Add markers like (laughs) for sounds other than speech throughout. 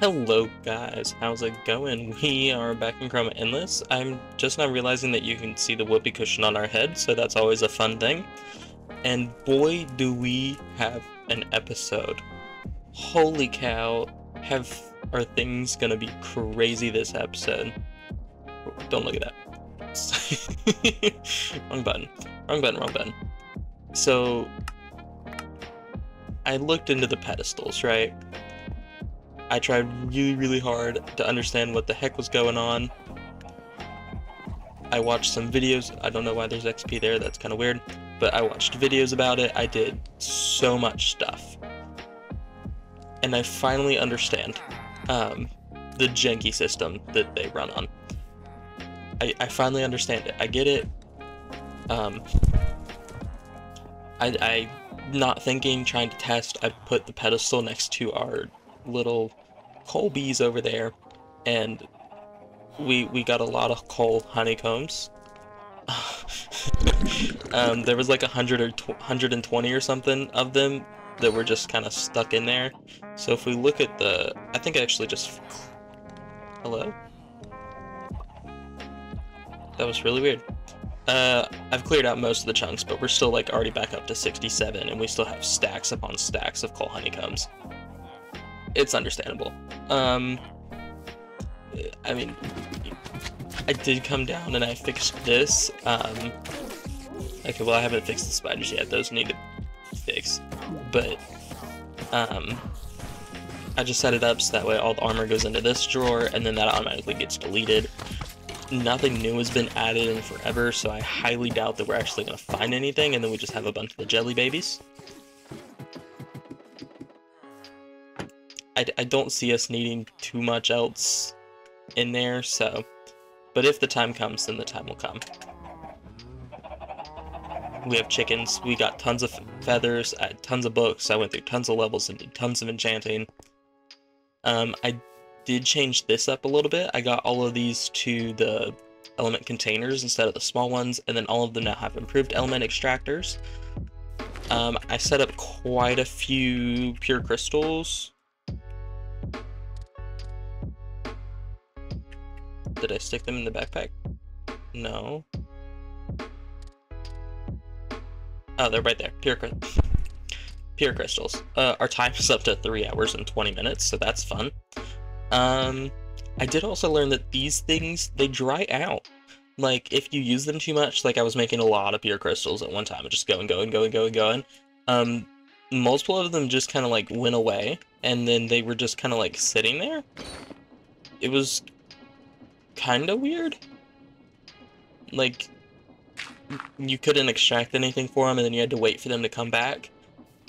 Hello guys, how's it going? We are back in Chroma Endless. I'm just now realizing that you can see the whoopee cushion on our head, so that's always a fun thing. And boy do we have an episode. Holy cow, have are things gonna be crazy this episode. Don't look at that. (laughs) wrong button. Wrong button, wrong button. So I looked into the pedestals, right? I tried really, really hard to understand what the heck was going on. I watched some videos. I don't know why there's XP there. That's kind of weird. But I watched videos about it. I did so much stuff. And I finally understand um, the janky system that they run on. I, I finally understand it. I get it. Um, I, I, not thinking, trying to test, I put the pedestal next to our little coal bees over there, and we we got a lot of coal honeycombs. (laughs) um, there was like a hundred or 120 or something of them that were just kind of stuck in there. So if we look at the, I think I actually just, hello? That was really weird. Uh, I've cleared out most of the chunks, but we're still like already back up to 67, and we still have stacks upon stacks of coal honeycombs it's understandable. Um, I mean, I did come down and I fixed this. Um, okay, well, I haven't fixed the spiders yet. Those need to fix. But, um, I just set it up so that way all the armor goes into this drawer and then that automatically gets deleted. Nothing new has been added in forever, so I highly doubt that we're actually going to find anything and then we just have a bunch of the jelly babies. I, I don't see us needing too much else in there, so... But if the time comes, then the time will come. We have chickens, we got tons of feathers, had tons of books, I went through tons of levels and did tons of enchanting. Um, I did change this up a little bit. I got all of these to the element containers instead of the small ones, and then all of them now have improved element extractors. Um, I set up quite a few pure crystals Did I stick them in the backpack? No. Oh, they're right there. Pure, pure crystals. Uh, our time is up to 3 hours and 20 minutes, so that's fun. Um, I did also learn that these things, they dry out. Like, if you use them too much, like I was making a lot of pure crystals at one time, just going, going, going, going, going. Um, multiple of them just kind of like went away, and then they were just kind of like sitting there. It was kind of weird. Like, you couldn't extract anything for them, and then you had to wait for them to come back.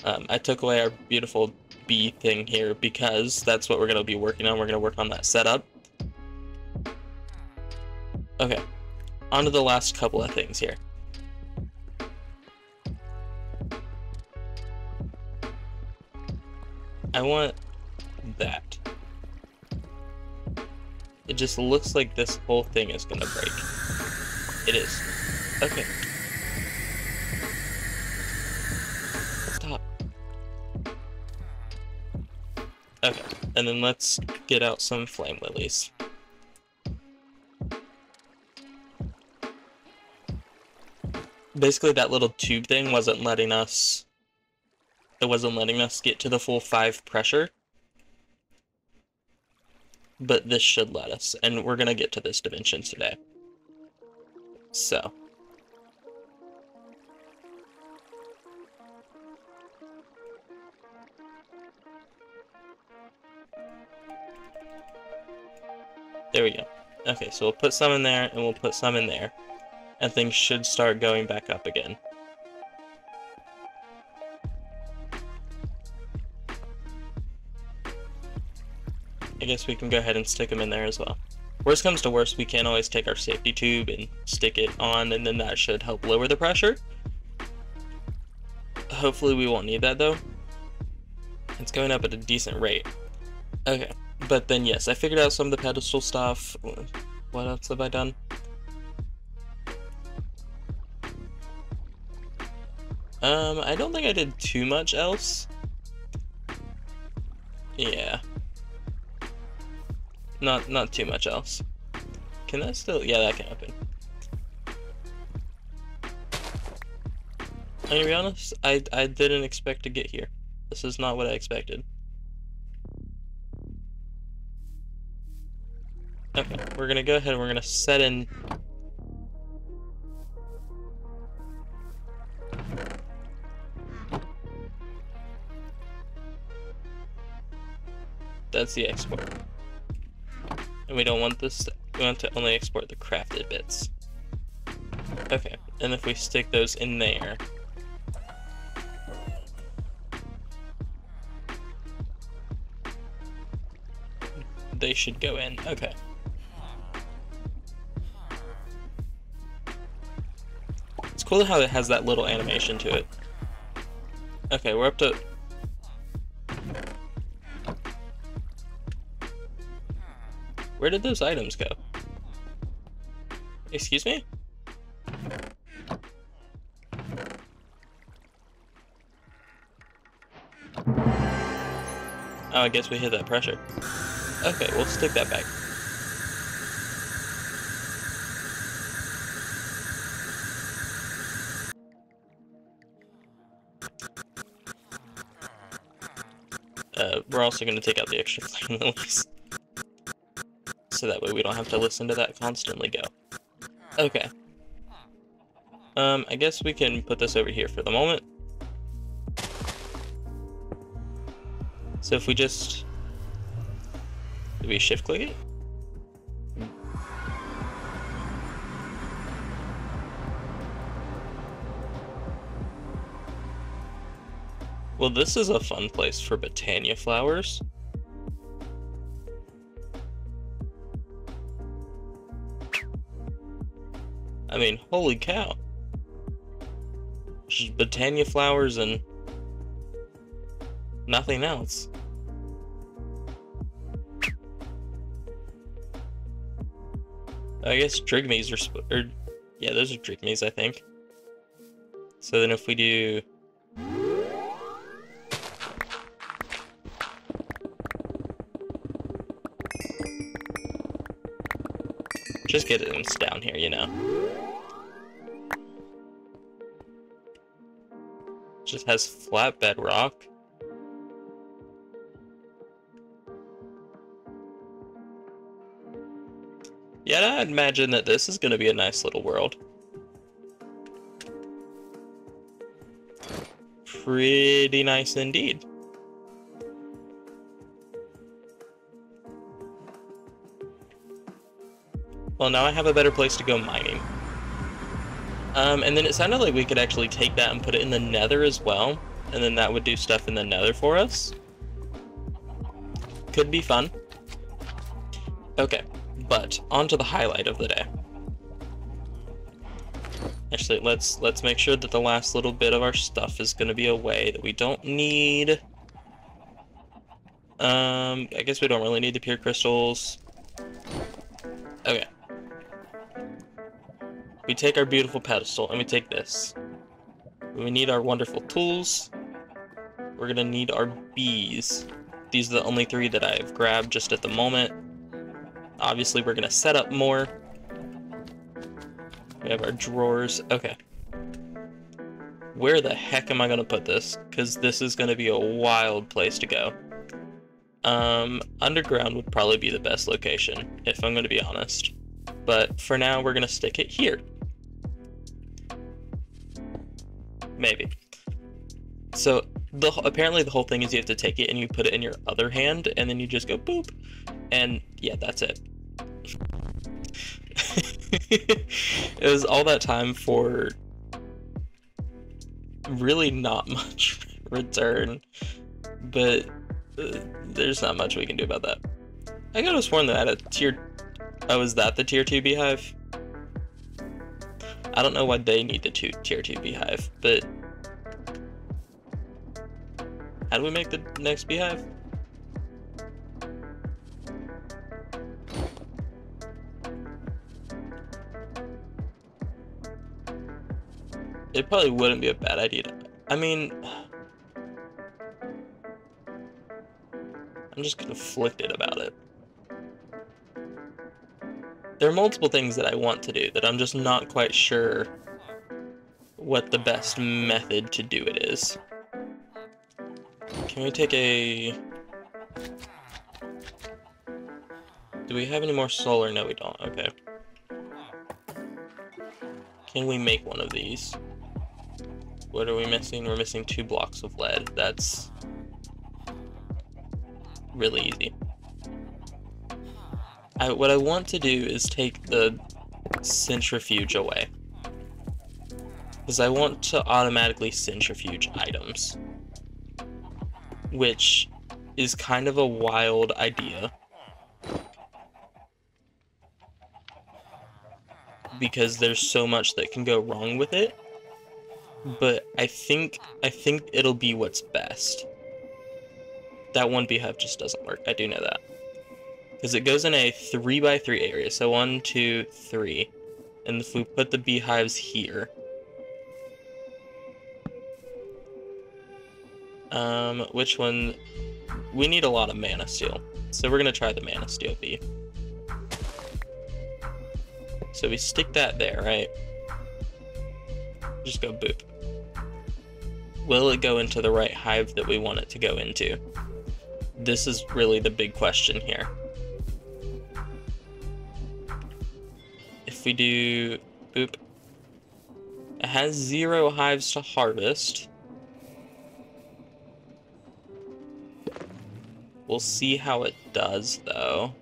Um, I took away our beautiful bee thing here because that's what we're going to be working on. We're going to work on that setup. Okay, on to the last couple of things here. I want that. It just looks like this whole thing is gonna break. It is. Okay. Stop. Okay, and then let's get out some flame lilies. Basically, that little tube thing wasn't letting us... It wasn't letting us get to the full 5 pressure but this should let us, and we're gonna get to this dimension today. So. There we go. Okay, so we'll put some in there, and we'll put some in there. And things should start going back up again. I guess we can go ahead and stick them in there as well. Worst comes to worst, we can always take our safety tube and stick it on, and then that should help lower the pressure. Hopefully we won't need that though. It's going up at a decent rate. Okay, but then yes, I figured out some of the pedestal stuff. What else have I done? Um, I don't think I did too much else. Yeah. Not not too much else. Can that still? Yeah, that can happen. I'm gonna be honest, I I didn't expect to get here. This is not what I expected. Okay, we're gonna go ahead and we're gonna set in That's the export. And we don't want this, we want to only export the crafted bits. Okay, and if we stick those in there, they should go in. Okay. It's cool how it has that little animation to it. Okay, we're up to... Where did those items go? Excuse me? Oh, I guess we hit that pressure. Okay, we'll stick that back. Uh, we're also going to take out the extra flame. (laughs) So that way we don't have to listen to that constantly go. Okay. Um, I guess we can put this over here for the moment. So if we just... Do we shift click it? Well, this is a fun place for Botania flowers. I mean, holy cow. Just Botania flowers and nothing else. I guess Drigmees are, or yeah, those are Drigmees, I think. So then if we do just get it down here, you know. Just has flat bedrock. Yeah, I'd imagine that this is going to be a nice little world. Pretty nice indeed. Well, now I have a better place to go mining. Um, and then it sounded like we could actually take that and put it in the nether as well. And then that would do stuff in the nether for us. Could be fun. Okay, but on to the highlight of the day. Actually, let's let's make sure that the last little bit of our stuff is going to be away that we don't need. Um, I guess we don't really need the pure crystals. Take our beautiful pedestal and we take this. We need our wonderful tools. We're gonna need our bees. These are the only three that I've grabbed just at the moment. Obviously, we're gonna set up more. We have our drawers. Okay. Where the heck am I gonna put this? Because this is gonna be a wild place to go. Um, underground would probably be the best location, if I'm gonna be honest. But for now, we're gonna stick it here. Maybe. So the apparently the whole thing is you have to take it and you put it in your other hand and then you just go boop, and yeah, that's it. (laughs) it was all that time for really not (laughs) much return, but uh, there's not much we can do about that. I got us sworn that I had a tier. Oh, is that the tier two beehive? I don't know why they need the two tier 2 beehive, but... How do we make the next beehive? It probably wouldn't be a bad idea to... I mean... I'm just conflicted about it. There are multiple things that I want to do that I'm just not quite sure what the best method to do it is. Can we take a... Do we have any more solar? No, we don't. Okay. Can we make one of these? What are we missing? We're missing two blocks of lead. That's really easy. I, what I want to do is take the centrifuge away. Because I want to automatically centrifuge items. Which is kind of a wild idea. Because there's so much that can go wrong with it. But I think I think it'll be what's best. That one beehive just doesn't work. I do know that. Because it goes in a 3 by 3 area. So one, two, three. And if we put the beehives here. Um, which one? We need a lot of mana steel. So we're going to try the mana steel bee. So we stick that there, right? Just go boop. Will it go into the right hive that we want it to go into? This is really the big question here. We do boop, it has zero hives to harvest. We'll see how it does, though.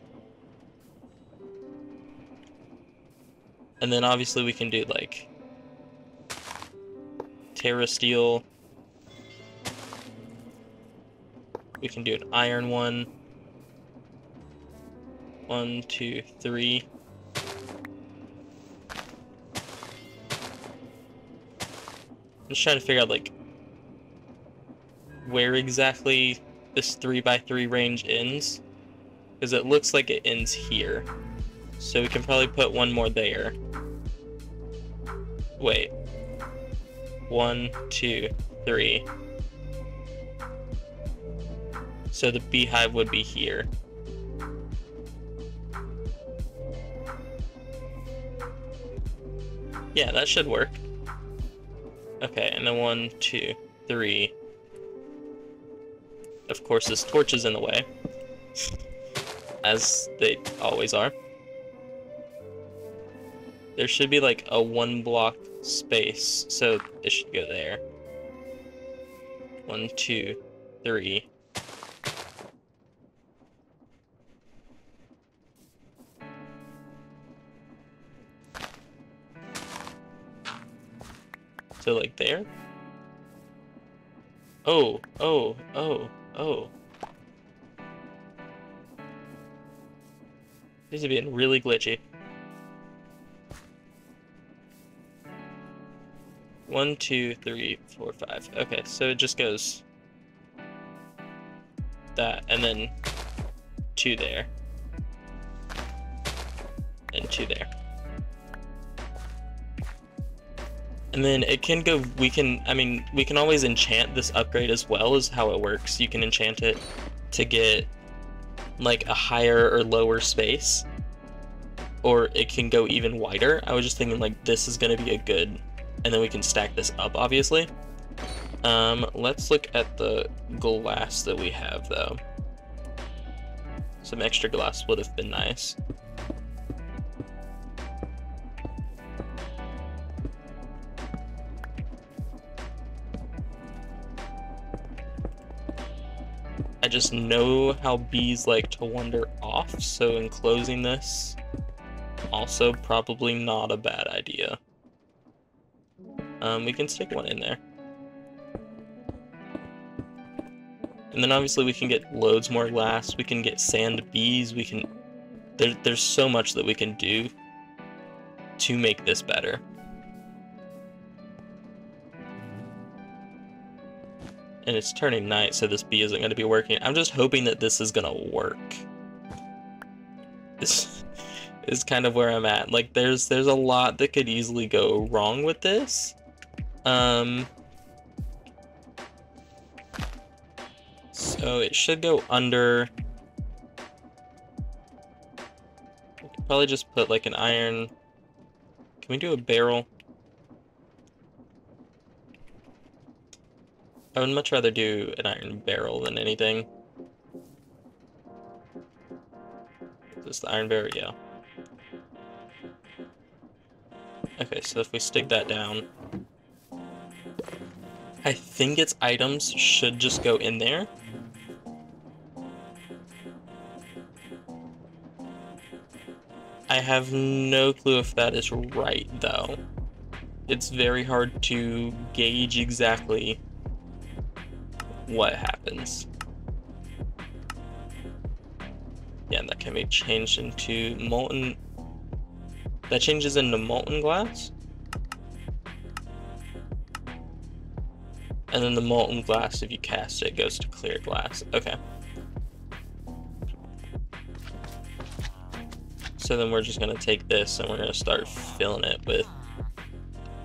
And then obviously we can do, like, Terra Steel. We can do an Iron one. One, two, three. Just trying to figure out, like, where exactly this 3x3 range ends. Because it looks like it ends here. So we can probably put one more there. Wait. One, two, three. So the beehive would be here. Yeah, that should work. Okay, and then one, two, three. Of course, this torch is in the way. As they always are. There should be like a one block space, so it should go there. One, two, three. So like there? Oh, oh, oh, oh. These are being really glitchy. One, two, three, four, five. Okay, so it just goes that, and then two there. And two there. And then it can go, we can, I mean, we can always enchant this upgrade as well as how it works. You can enchant it to get like a higher or lower space. Or it can go even wider. I was just thinking like this is to be a good, and then we can stack this up obviously. Um, let's look at the glass that we have though. Some extra glass would have been nice. Just know how bees like to wander off, so enclosing this, also probably not a bad idea. Um, we can stick one in there. And then obviously we can get loads more glass, we can get sand bees, we can... There, there's so much that we can do to make this better. And it's turning night, so this bee isn't going to be working. I'm just hoping that this is going to work. This (laughs) is kind of where I'm at. Like, there's there's a lot that could easily go wrong with this. Um, so it should go under probably just put like an iron. Can we do a barrel? I would much rather do an iron barrel than anything. Is this the iron barrel? Yeah. Okay, so if we stick that down, I think its items should just go in there. I have no clue if that is right, though. It's very hard to gauge exactly what happens. Yeah, that can be changed into molten... That changes into molten glass? And then the molten glass, if you cast it, goes to clear glass. Okay. So then we're just going to take this and we're going to start filling it with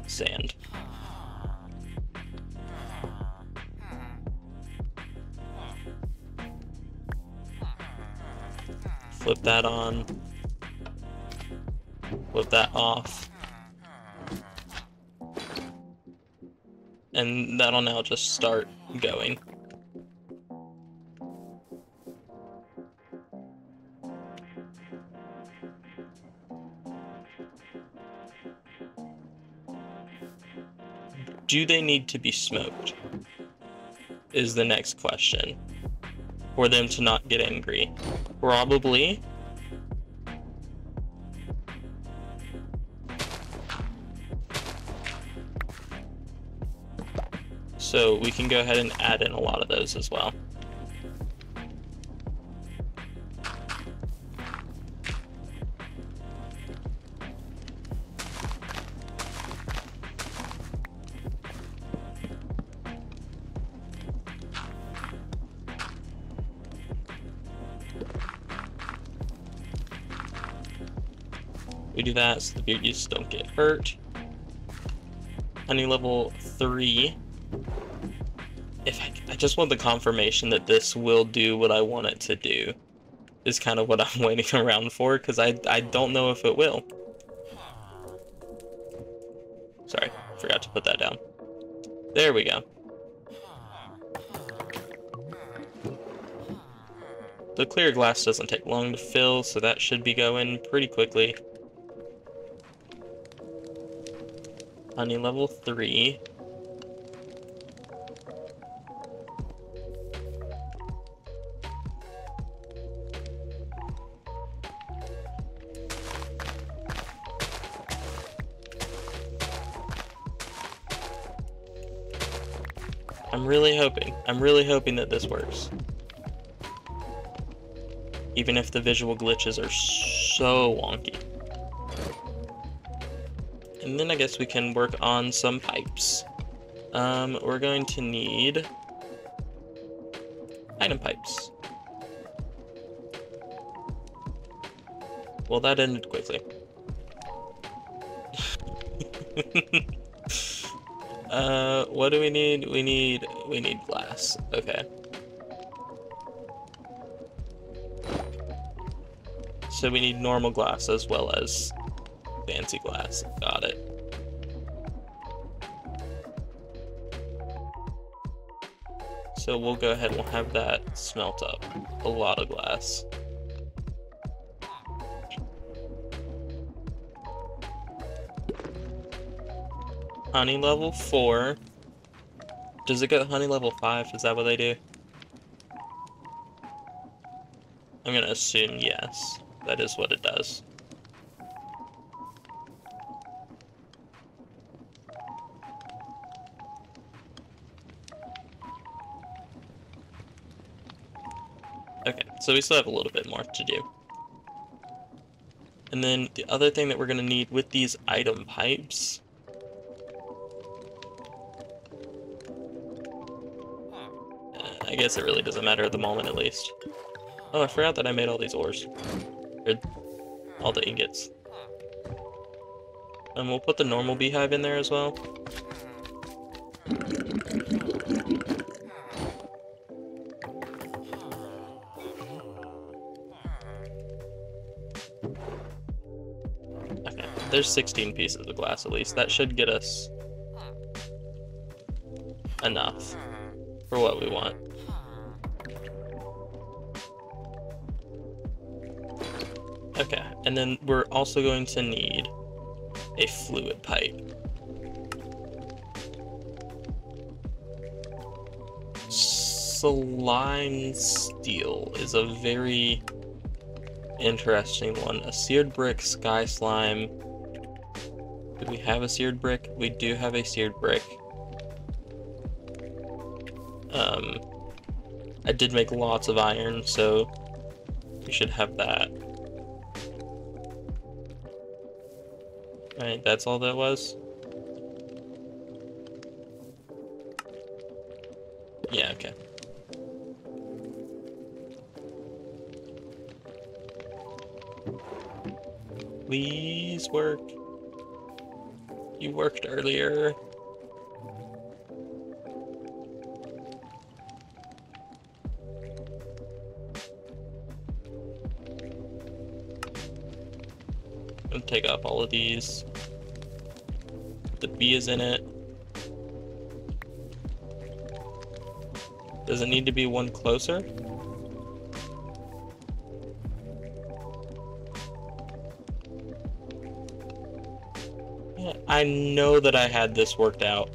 sand. Flip that on. Flip that off. and that'll now just start going. Do they need to be smoked? Is the next question. For them to not get angry. Probably. So we can go ahead and add in a lot of those as well. We do that so the beauties don't get hurt. Honey level 3 if I, I just want the confirmation that this will do what I want it to do is kind of what (laughs) I'm waiting around for because I, I don't know if it will. Sorry, forgot to put that down. There we go. The clear glass doesn't take long to fill, so that should be going pretty quickly. Honey level 3. I'm really hoping. I'm really hoping that this works. Even if the visual glitches are so wonky. And then I guess we can work on some pipes. Um, we're going to need item pipes. Well, that ended quickly. (laughs) Uh, what do we need? We need, we need glass. Okay. So we need normal glass as well as fancy glass. Got it. So we'll go ahead and we'll have that smelt up. A lot of glass. honey level 4. Does it go honey level 5? Is that what they do? I'm gonna assume yes. That is what it does. So we still have a little bit more to do. And then the other thing that we're going to need with these item pipes I guess it really doesn't matter at the moment, at least. Oh, I forgot that I made all these ores. Or all the ingots. And we'll put the normal beehive in there as well. There's 16 pieces of glass at least. That should get us enough for what we want. Okay, and then we're also going to need a fluid pipe. Slime steel is a very interesting one. A seared brick, sky slime. Do we have a seared brick? We do have a seared brick. Um, I did make lots of iron, so we should have that. Alright, that's all that was? Yeah, okay. Please work. You worked earlier. And take off all of these. The B is in it. Does it need to be one closer? I know that I had this worked out.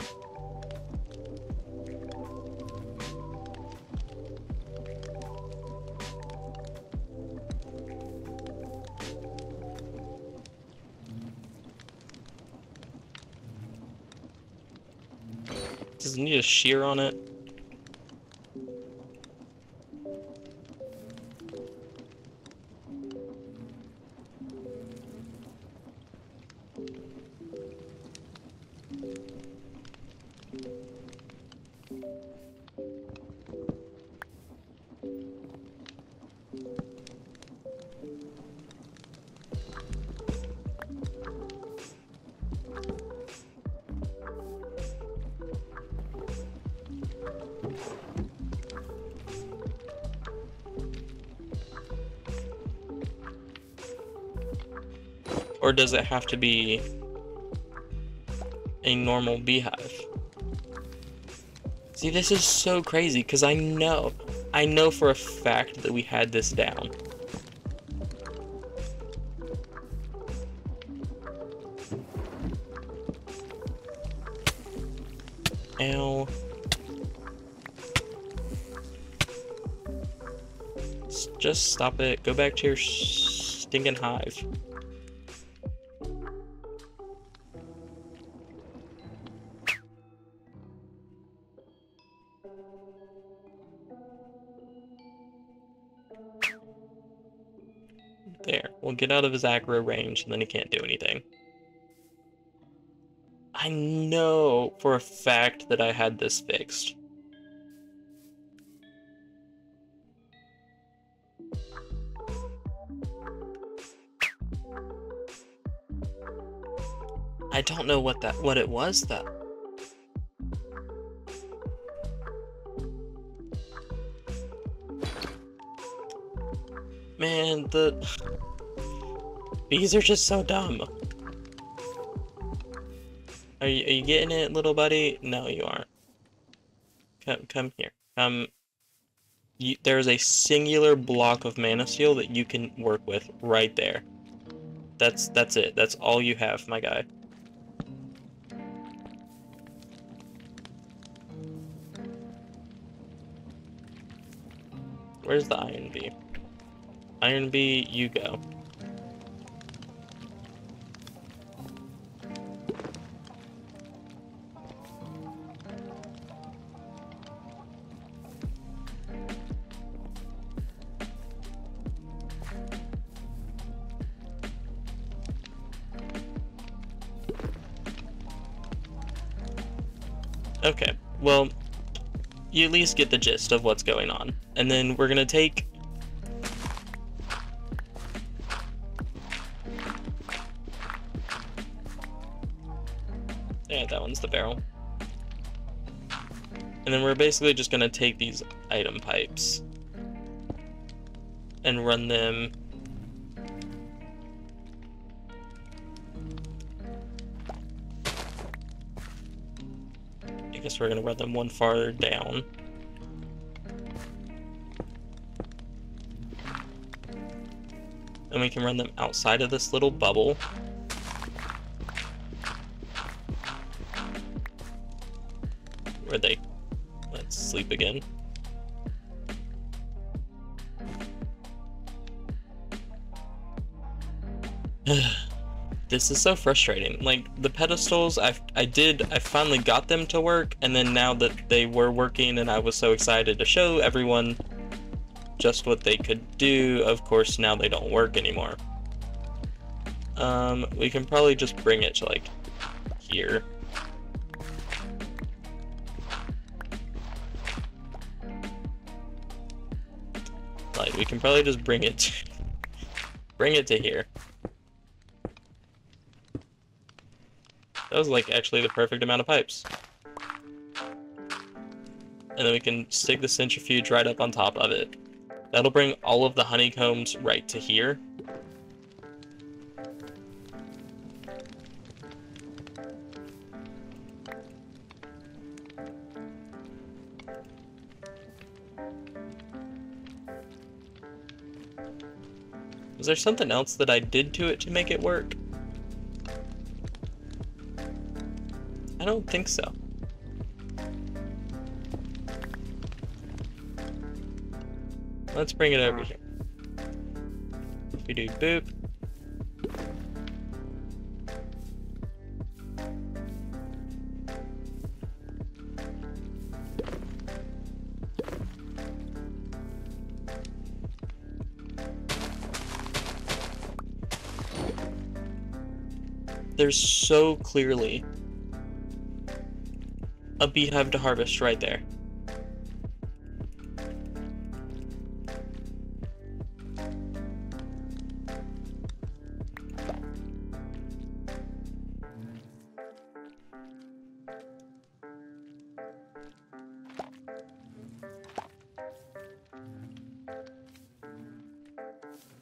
Does it need a shear on it? Does it have to be a normal beehive? See, this is so crazy because I know, I know for a fact that we had this down. Ow. Just stop it. Go back to your stinking hive. There. We'll get out of his aggro range and then he can't do anything. I know for a fact that I had this fixed. I don't know what that what it was though. Man, the bees are just so dumb. Are you, are you getting it, little buddy? No, you aren't. Come, come here. Um, you, there's a singular block of mana steel that you can work with right there. That's that's it. That's all you have, my guy. Where's the iron bee? Iron bee, you go. You at least get the gist of what's going on. And then we're gonna take... Yeah, that one's the barrel. And then we're basically just gonna take these item pipes and run them guess we're gonna run them one farther down. And we can run them outside of this little bubble. This is so frustrating. Like the pedestals, I I did I finally got them to work, and then now that they were working, and I was so excited to show everyone just what they could do. Of course, now they don't work anymore. Um, we can probably just bring it to like here. Like we can probably just bring it, to, (laughs) bring it to here. That was like actually the perfect amount of pipes. And then we can stick the centrifuge right up on top of it. That'll bring all of the honeycombs right to here. Was there something else that I did to it to make it work? I don't think so. Let's bring it over here. We do boop. There's so clearly a beehive to harvest right there.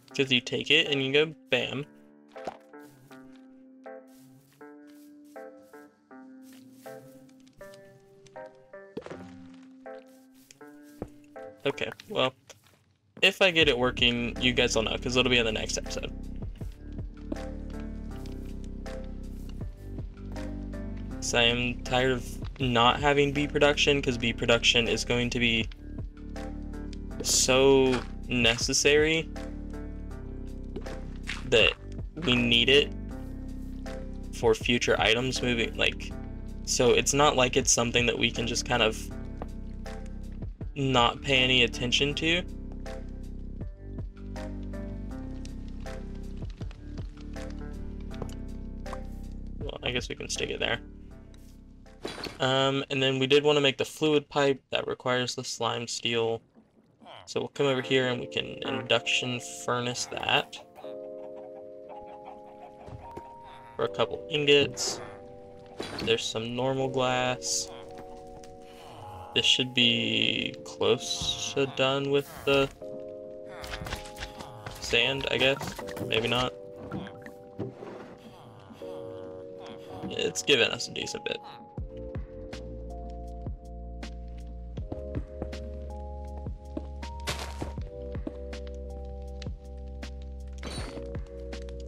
Because you take it and you go bam. I get it working, you guys will know, because it'll be in the next episode. So I am tired of not having bee production, because bee production is going to be so necessary that we need it for future items moving like so it's not like it's something that we can just kind of not pay any attention to guess we can stick it there um, and then we did want to make the fluid pipe that requires the slime steel so we'll come over here and we can induction furnace that for a couple ingots. There's some normal glass. This should be close to done with the sand, I guess. Maybe not. It's given us a decent bit.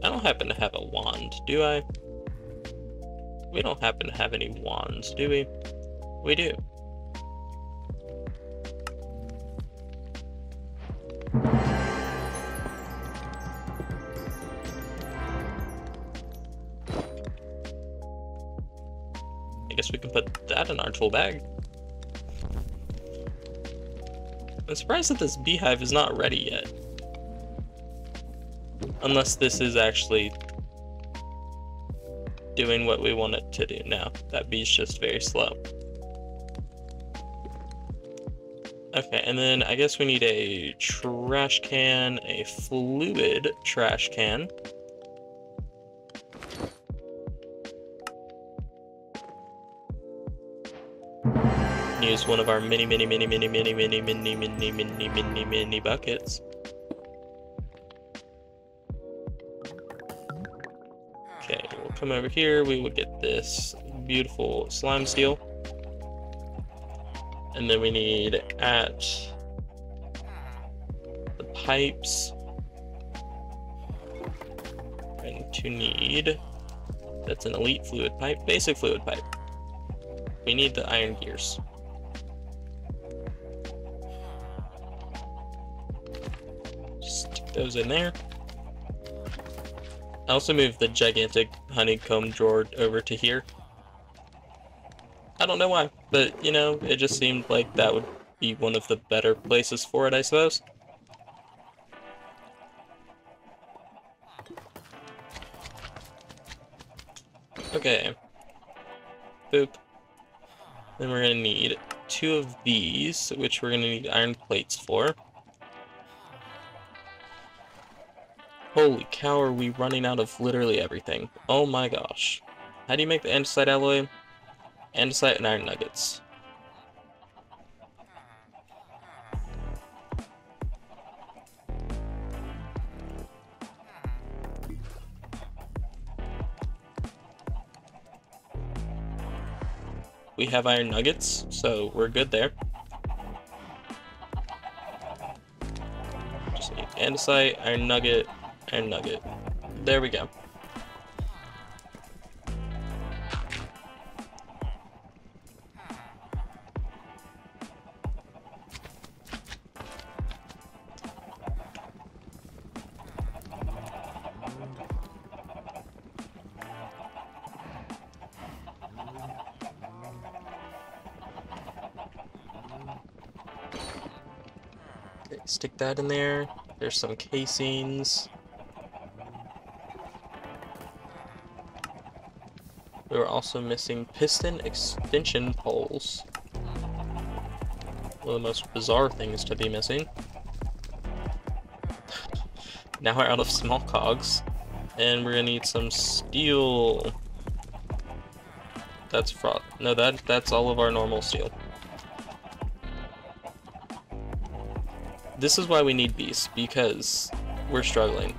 I don't happen to have a wand, do I? We don't happen to have any wands, do we? We do. Guess we can put that in our tool bag. I'm surprised that this beehive is not ready yet. Unless this is actually doing what we want it to do now. That bee's just very slow. Okay, and then I guess we need a trash can, a fluid trash can. Use one of our mini, mini, mini, mini, mini, mini, mini, mini, mini, mini, mini buckets. Okay, we'll come over here, we would get this beautiful slime steel. And then we need at the pipes. Going to need that's an elite fluid pipe, basic fluid pipe. We need the iron gears. Those in there. I also moved the gigantic honeycomb drawer over to here. I don't know why, but you know, it just seemed like that would be one of the better places for it, I suppose. Okay. Boop. Then we're gonna need two of these, which we're gonna need iron plates for. Holy cow, are we running out of literally everything. Oh my gosh. How do you make the andesite alloy? Andesite and iron nuggets. We have iron nuggets, so we're good there. Just need andesite, iron nugget, iron nugget. There we go. Stick that in there. There's some casings. We were also missing piston extension poles. One of the most bizarre things to be missing. now we're out of small cogs. And we're gonna need some steel. That's fraud. No, that that's all of our normal steel. This is why we need beasts, because we're struggling.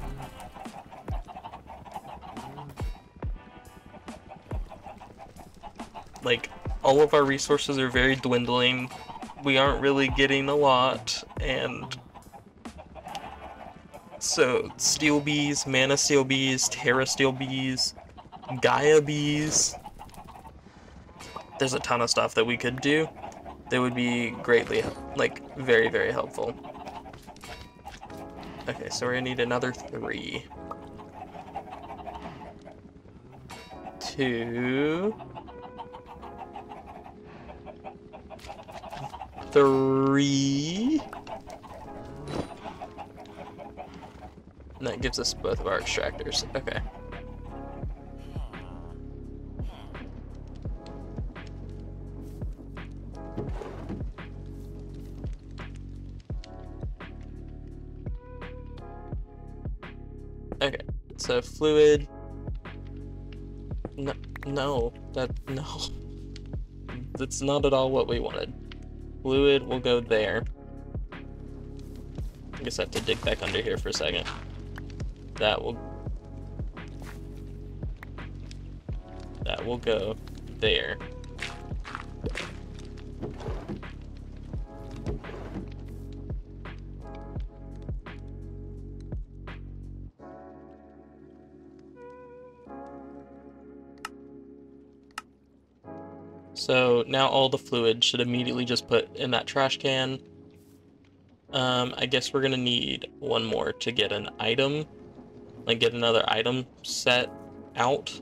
Like, all of our resources are very dwindling. We aren't really getting a lot, and so steel bees, mana steel bees, terra steel bees, Gaia bees. There's a ton of stuff that we could do that would be greatly, like, very, very helpful. Okay, so we're gonna need another three. Two. Three. And that gives us both of our extractors. Okay. Okay, so fluid. No, no, that, no. (laughs) That's not at all what we wanted. Fluid will go there. I guess I have to dig back under here for a second. That will... That will go there. So now all the fluid should immediately just put in that trash can. Um, I guess we're gonna need one more to get an item, like get another item set out.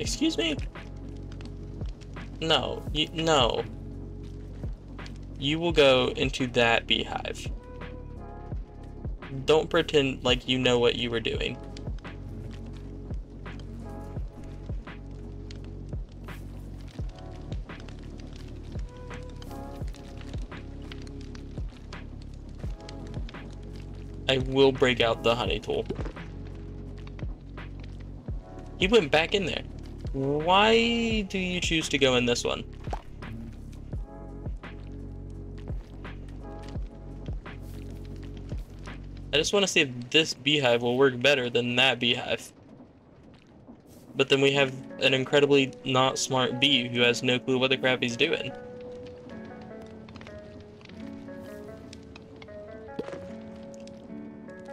Excuse me? No, you, no. You will go into that beehive. Don't pretend like you know what you were doing. I will break out the honey tool. He went back in there. Why do you choose to go in this one? Just want to see if this beehive will work better than that beehive. But then we have an incredibly not smart bee who has no clue what the crap he's doing.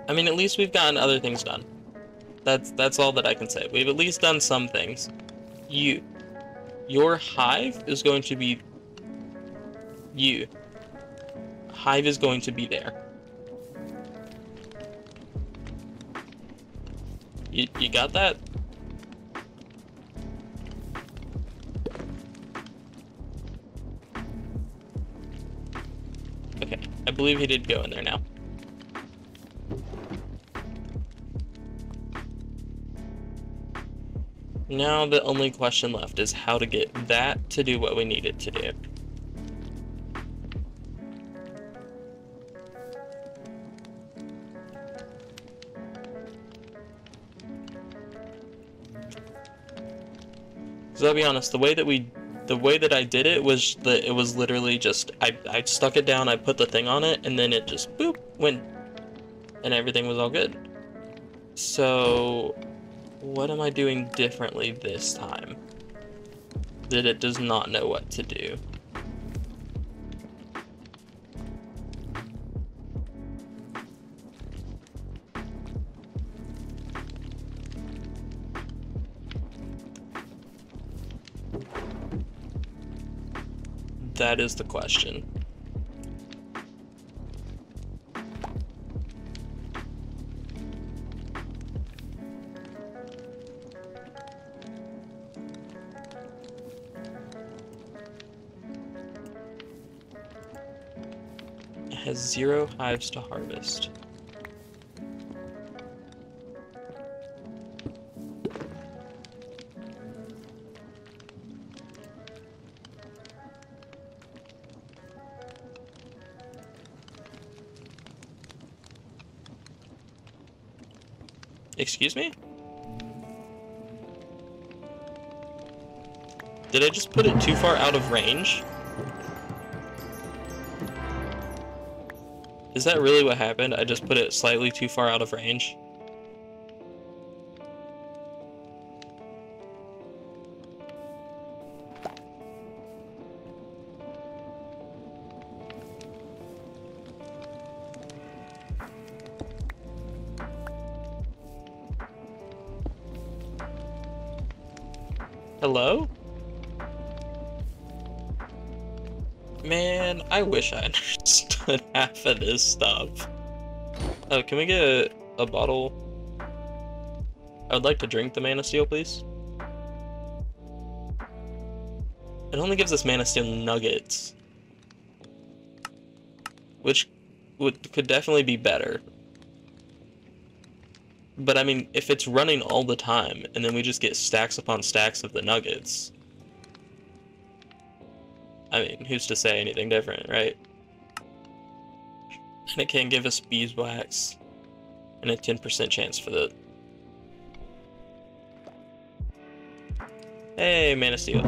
I mean, at least we've gotten other things done. That's that's all that I can say. We've at least done some things. You, your hive is going to be you. Hive is going to be there. You, you got that? Okay, I believe he did go in there now. Now the only question left is how to get that to do what we need it to do. I'll be honest, the way that we the way that I did it was that it was literally just I, I stuck it down, I put the thing on it, and then it just boop went and everything was all good. So what am I doing differently this time? That it does not know what to do. That is the question. It has zero hives to harvest. Excuse me? Did I just put it too far out of range? Is that really what happened? I just put it slightly too far out of range? Wish I (laughs) understood half of this stuff. Oh, can we get a, bottle? I would like to drink the Mana Steel, please. It only gives us Mana Steel nuggets. Which would could definitely be better. But I mean, if it's running all the time, and then we just get stacks upon stacks of the nuggets. I mean, who's to say anything different, right? And it can give us beeswax and a 10% chance for the... Hey, Man Mana Steel.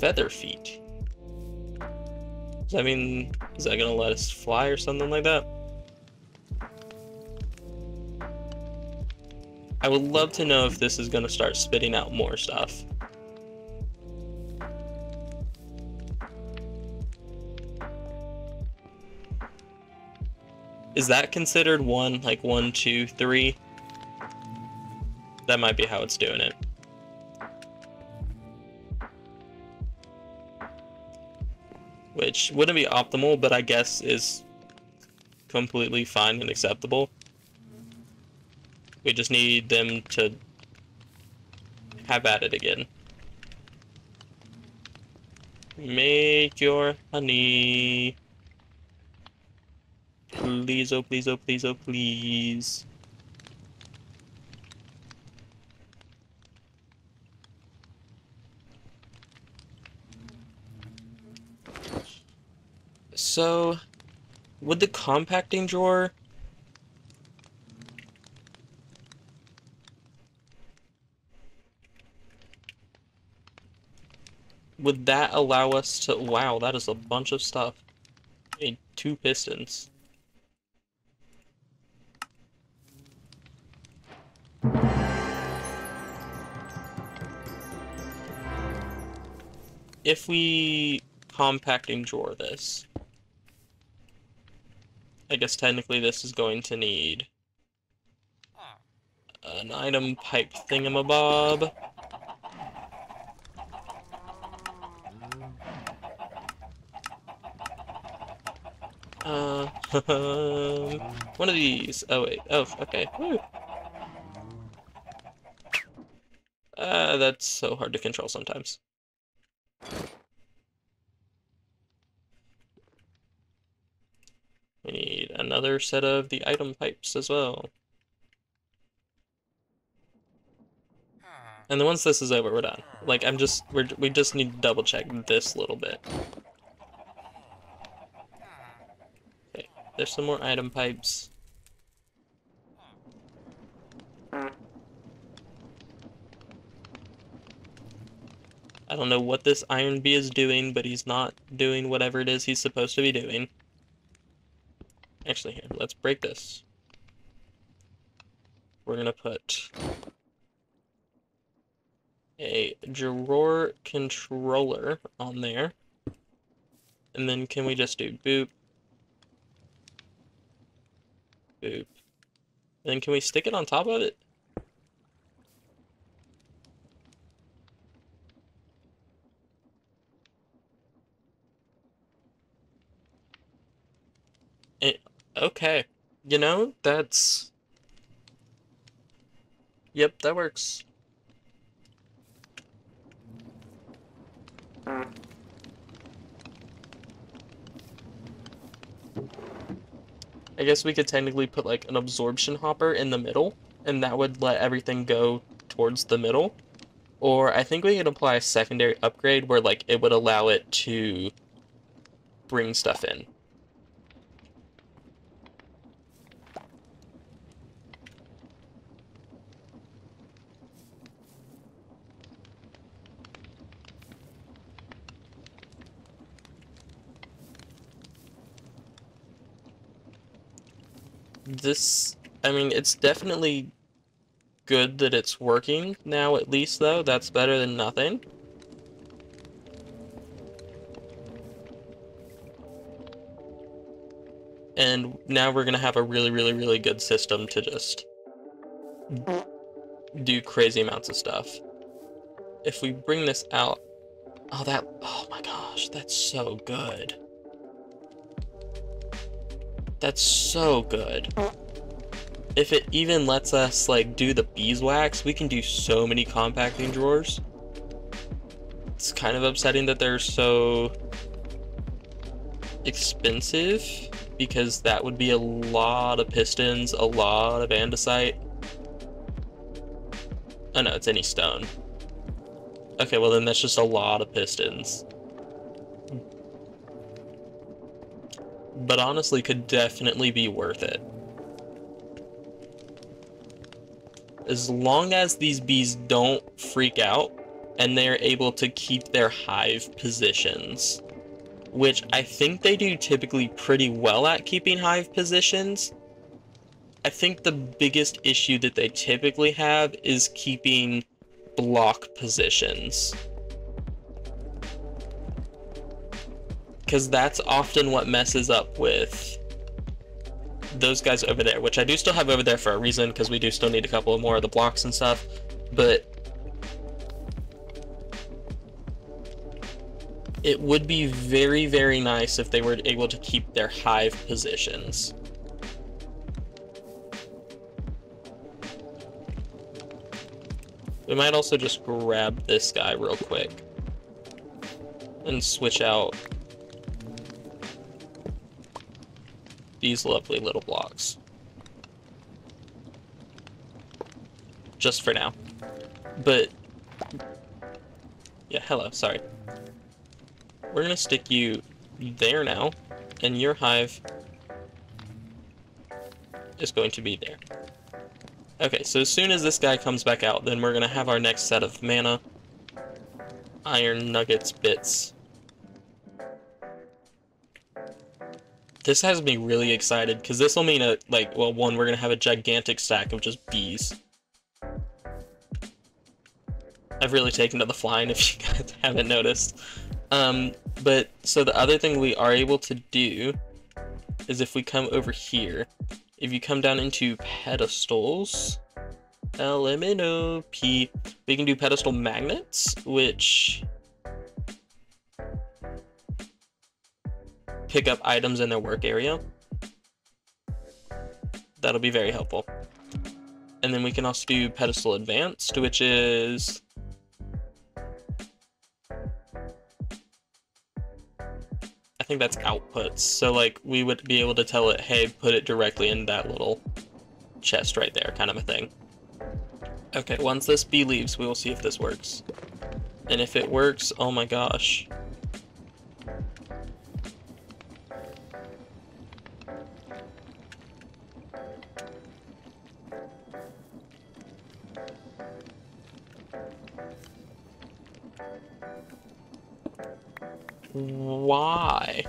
Feather feet. Does that mean, is that gonna let us fly or something like that? I would love to know if this is gonna start spitting out more stuff. Is that considered one, like one, two, three? That might be how it's doing it. which wouldn't be optimal, but I guess is completely fine and acceptable. We just need them to have at it again. Make your honey. Please, oh please, oh please, oh please. So, would the compacting drawer... Would that allow us to... Wow, that is a bunch of stuff. two pistons. If we compacting drawer this, I guess technically this is going to need an item pipe thingamabob. Uh, (laughs) one of these. Oh wait. Oh, okay. Woo. Uh, that's so hard to control sometimes. We need another set of the item pipes as well. And then once this is over, we're done. Like, I'm just, we're, we just need to double check this little bit. Okay, there's some more item pipes. I don't know what this Iron Bee is doing, but he's not doing whatever it is he's supposed to be doing. Actually, here, let's break this. We're gonna put a drawer controller on there. And then can we just do boop, boop. Then can we stick it on top of it? It, okay. You know, that's... Yep, that works. I guess we could technically put like an absorption hopper in the middle, and that would let everything go towards the middle. Or I think we could apply a secondary upgrade where like it would allow it to bring stuff in. This, I mean, it's definitely good that it's working now, at least, though. That's better than nothing. And now we're gonna have a really, really, really good system to just do crazy amounts of stuff. If we bring this out, oh, that, oh my gosh, that's so good. That's so good. If it even lets us like do the beeswax, we can do so many compacting drawers. It's kind of upsetting that they're so expensive because that would be a lot of pistons, a lot of andesite. Oh no, it's any stone. Okay, well then that's just a lot of pistons. But honestly could definitely be worth it. As long as these bees don't freak out and they're able to keep their hive positions, which I think they do typically pretty well at keeping hive positions. I think the biggest issue that they typically have is keeping block positions. Because that's often what messes up with those guys over there, which I do still have over there for a reason, because we do still need a couple more of the blocks and stuff, but it would be very, very nice if they were able to keep their hive positions. We might also just grab this guy real quick and switch out these lovely little blocks. Just for now. But, yeah, hello, sorry. We're gonna stick you there now, and your hive is going to be there. Okay, so as soon as this guy comes back out, then we're gonna have our next set of mana, iron nuggets bits, this has me really excited because this will mean a like well one we're gonna have a gigantic stack of just bees. I've really taken to the flying (laughs) if you guys haven't noticed. Um, but so the other thing we are able to do is if we come over here, if you come down into pedestals, LMNOP, we can do pedestal magnets, which pick up items in their work area. That'll be very helpful. And then we can also do pedestal advanced, which is I think that's outputs. So like we would be able to tell it, hey, put it directly in that little chest right there, kind of a thing. Okay, once this bee leaves, we will see if this works. And if it works, oh my gosh. Why?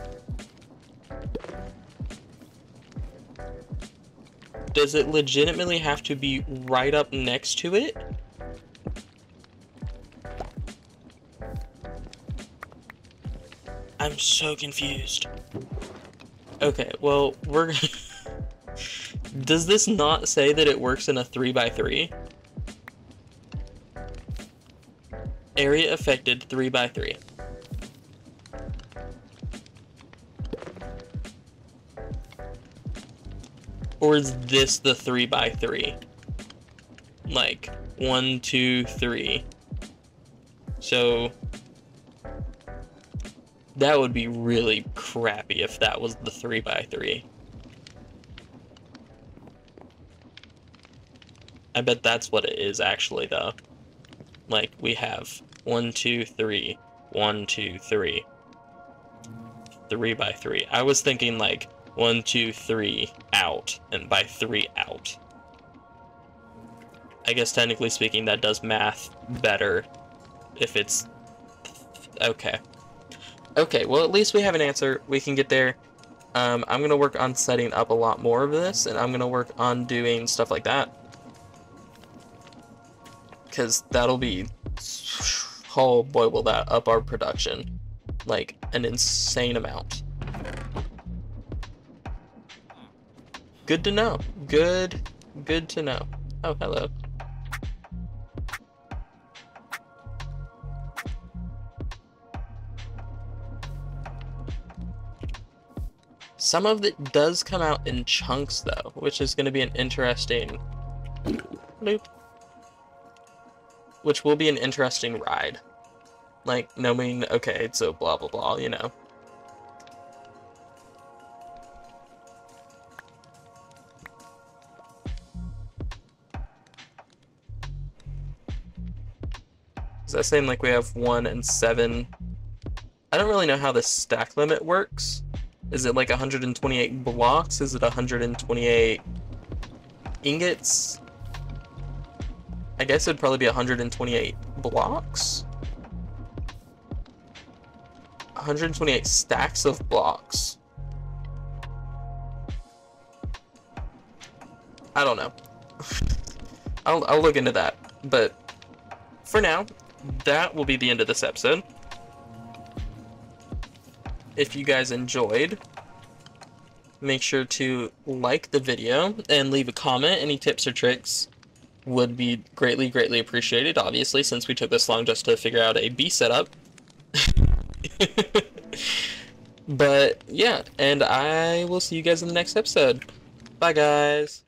Does it legitimately have to be right up next to it? I'm so confused. Okay, well, we're... (laughs) Does this not say that it works in a 3x3? Area affected 3x3. Or is this the 3 by 3 Like, one, two, three. So, that would be really crappy if that was the 3 by 3 I bet that's what it is actually, though. Like, we have one, two, three, one, two, three, three by 3. I was thinking, like, one, two, three, out, and by three, out. I guess technically speaking, that does math better if it's... Okay. Okay, well at least we have an answer. We can get there. Um, I'm going to work on setting up a lot more of this, and I'm going to work on doing stuff like that. Because that'll be... Oh boy, will that up our production. Like, an insane amount. Good to know. Good, good to know. Oh, hello. Some of it does come out in chunks, though, which is going to be an interesting... Loop. Which will be an interesting ride. Like, knowing, okay, so blah blah blah, you know. Does that seem like we have one and seven? I don't really know how the stack limit works. Is it like 128 blocks? Is it 128 ingots? I guess it'd probably be 128 blocks? 128 stacks of blocks. I don't know. (laughs) I'll, I'll look into that. But for now, that will be the end of this episode. If you guys enjoyed, make sure to like the video and leave a comment. Any tips or tricks would be greatly, greatly appreciated, obviously, since we took this long just to figure out a bee setup. (laughs) but, yeah, and I will see you guys in the next episode. Bye, guys.